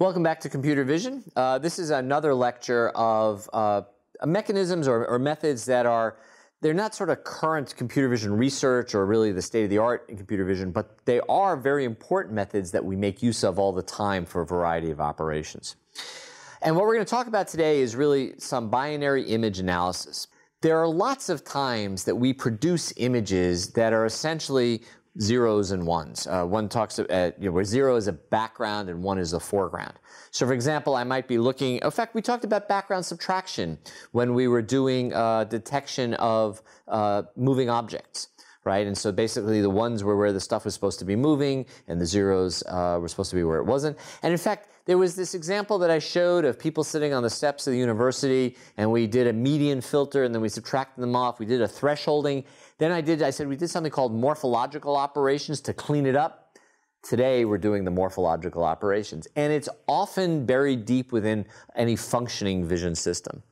Welcome back to Computer Vision. Uh, this is another lecture of uh, mechanisms or, or, methods that are, they're not sort of current computer vision research or really the state of the art in computer vision, but they are very important methods that we make use of all the time for a variety of operations. And what we're going to talk about today is really some binary image analysis. There are lots of times that we produce images that are essentially zeros and ones. Uh, one talks uh, you know, where zero is a background and one is a foreground. So for example, I might be looking, in fact, we talked about background subtraction when we were doing uh, detection of uh, moving objects. Right, and so basically the ones were where the stuff was supposed to be moving, and the zeros uh, were supposed to be where it wasn't. And in fact, there was this example that I showed of people sitting on the steps of the university, and we did a median filter, and then we subtracted them off. We did a thresholding, then I did, I said we did something called morphological operations to clean it up. Today we're doing the morphological operations. And it's often buried deep within any functioning vision system.